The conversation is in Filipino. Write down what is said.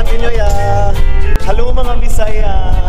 Salamat inyo ya. Hello mga Bisaya.